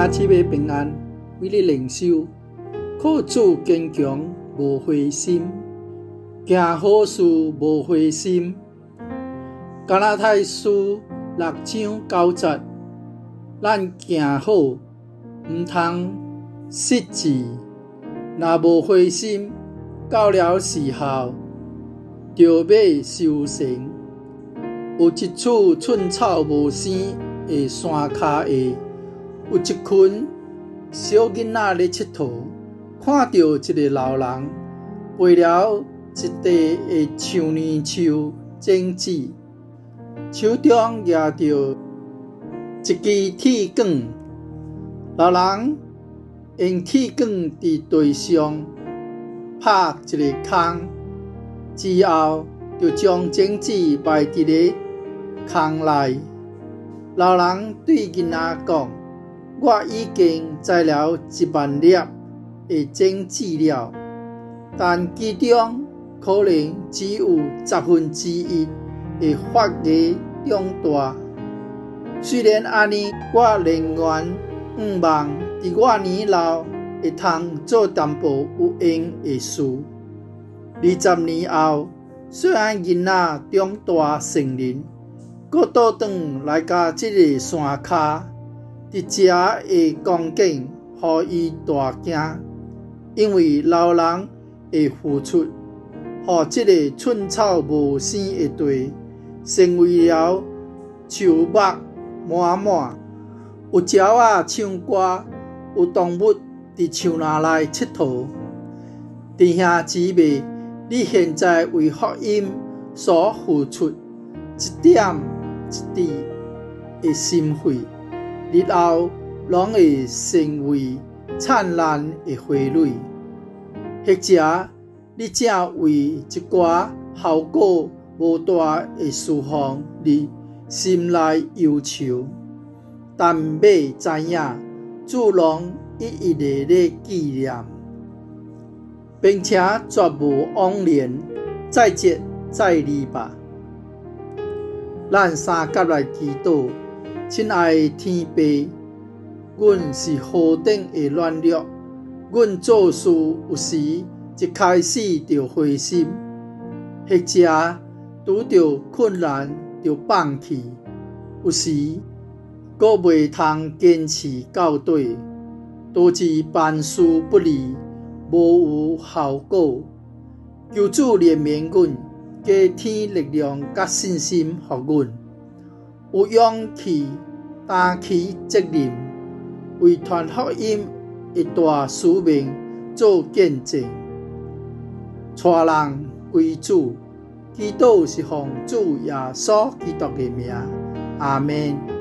兄姊妹平安，为你灵修，靠主坚强无灰心，行好事无灰心。加拉太书六章九节，咱行好，毋通失志，若无灰心，到了时候，就要收成。有一处寸草无生的山脚下，有一群小囡仔咧佚佗，看到一个老人背了一地的树泥树种子，手中拿着一支铁棍，老人用铁棍伫地上拍一个空，之后就将种子埋伫咧空内。老人对囡仔讲：“我已经栽了一万粒的种子了，但其中可能只有十分之一会发芽长大。虽然安尼，我仍然毋望伫我年老会通做淡薄有用的事。二十年后，虽然囡仔长大成人，搁倒转来甲即个山骹，伫遮的光景，予伊大惊，因为老人会付出，予即个寸草无生的地，成为了树木满满，有鸟仔唱歌，有动物伫树林内佚佗。弟兄姊妹，你现在为福音所付出一点。一滴的心血，日后拢会成为灿烂的花蕊。或者，你正为一寡效果无大的事项而心内忧愁，但要知影，主拢一一日咧纪念，并且绝无枉年，再接再厉吧。咱三甲来祈祷，亲爱的天父，阮是何等的软弱，阮做事有时一开始就灰心，或者拄着困难就放弃，有时阁未通坚持到底，导致办事不利，无有效果。求主怜悯阮。加添力量、甲信心，互阮有勇气担起责任，为传福音一大使命做见证，带人归主。基督是奉主耶稣基督的名，阿门。